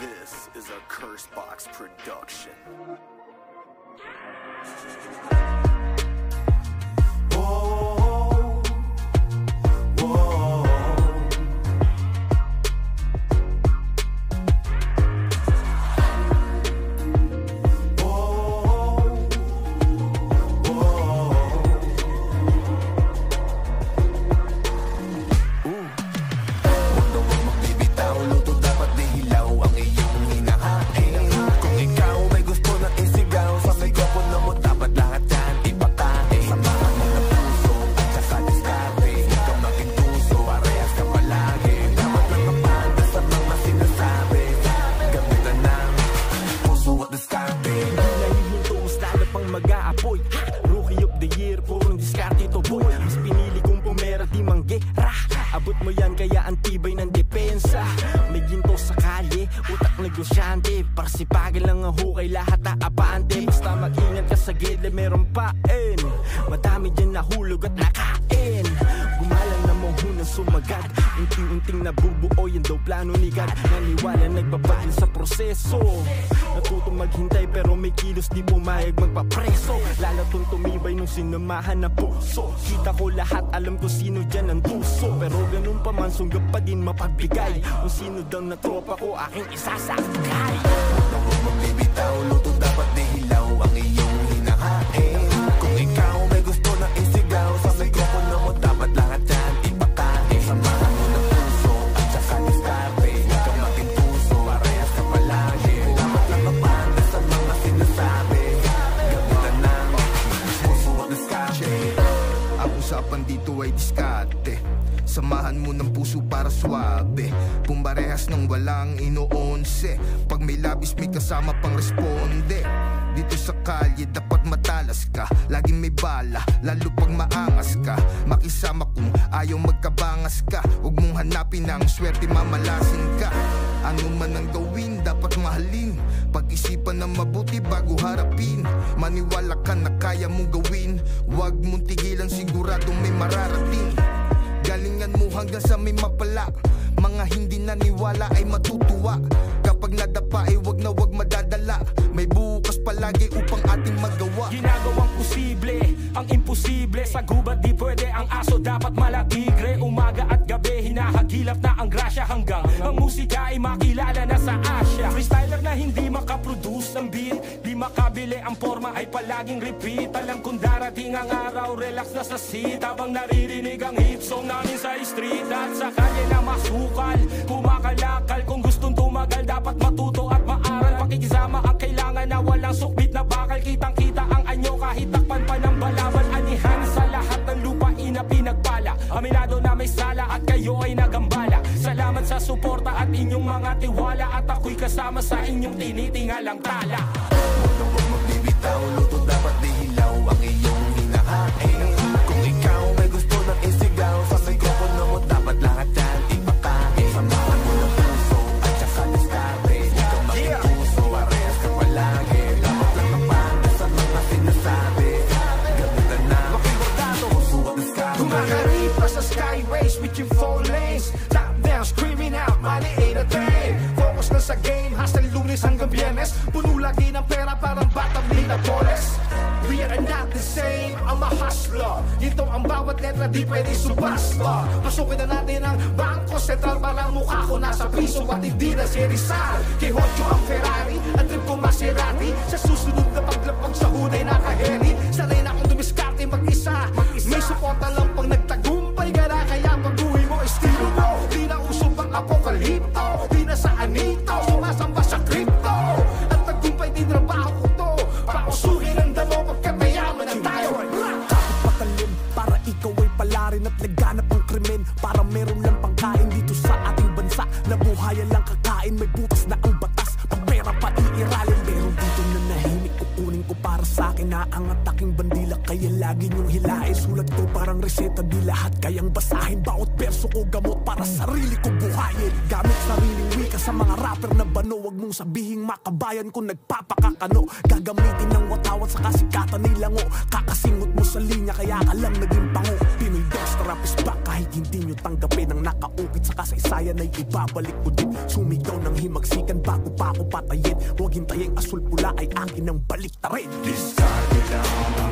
This is a Curse Box production. Negosyante Parsipagan lang ang hukay, lahat aapante Basta mag-ingat ka sa gilid, meron pain Madami dyan nahulog at nakain Unti-unting nabubuo yan daw plano ni God. Naniwala nagbabagal sa proseso. Natutong maghintay pero may kilos di pumayag magpapreso. Lalo tong tumibay nung sinamahan na puso. Kita ko lahat, alam ko sino dyan ang tuso Pero ganun pa man, sunggap pa din mapagbigay. Kung sino daw na tropa ko, aking isasakay ay diskarte Samahan mo ng puso para swabe Pumbarehas ng walang inoonse. Pag may labis may kasama pang responde. Dito sa kalye dapat matalas ka. Laging may bala, lalo pag maangas ka. Makisama kung ayaw magkabangas ka. Huwag mong hanapin ang swerte mamalasin ka. Ano man ang gawin dapat mahalin Pag-isipan ng mabuti bago harapin. Maniwala ka na kaya mong gawin. Huwag mong tigilan siguradong may mararating. Galingan mo hanggang sa may mapala. Mga hindi naniwala ay matutuwa. Kapag nadapa ay wag na wag madadala. May bukas palagi upang ating magawa. Ginagawang posible ang imposible Sa gubat di pwede. Ang aso dapat malatigre. Umaga at gabi hinahagilap na ang grasya Hanggang ang musika ay makilala na sa Asya Freestyler na hindi makaproduce ng beat Di makabili ang forma ay palaging repeat. Alam kung darating ang araw relax na sa seat. Habang naririnig ang hit song namin sa street. At sa kalye na masukal Kumakalakal. Kung gustong tumagal Dapat matuto at maaral. Pakikisama ang kailangan na walang sukbit at inyong mga tiwala At ako'y kasama sa inyong tinitingalang tala. Huwag magbibitaw, luto dapat di hilaw ang iyong hinahain. Kung ikaw may gusto na isigaw Sa mikropono mo dapat lahat yan ipakain. Samahan mo ng puso at saka diskarte Huwag ka maging puso, parehas ka palagi. Dapat lang kapanda sa mga sinasabi. Gamitan na puso at diskarte Kumakarib pa sa skyways with your four lanes Down, screaming out, money ain't a thing. Focus na sa game, hasta lunes hanggang biyernes. Puno lagi ng pera parang batang Minatoles We are not the same, I'm a hustler. Ito ang bawat letra, di pwede subasta Pasukin na natin ang Bangko Sentral Para mukha ko nasa piso at hindi na si Rizal. Kay Hojo ang Ferrari, ang trip ko Maserati. Sa susunod bansa Nabuhayan lang kakain, may butas na ang batas. Pag pera pa iiralin Pero dito na nahimik. Kukunin ko para sa akin Naangat aking bandila. Kaya Bayagin yung hilain Sulat ko parang reseta Di lahat. Kayang basahin Bawat perso ko gamot para sarili ko buhayin. Gamit sariling wika sa mga rapper na bano Huwag mong sabihing makabayan kung nagpapakakano. Gagamitin ng watawat sa kasikatan nilango Kakasingot mo sa linya kaya ka lang naging pango tanggapin Ang nakaupit sa kasaysayan ay ibabalik ko din. Sumigaw ng himagsikan bago pa ako patayin. Huwag hintayin asul pula ay akin ang balik. Tarin Diskarte lang ang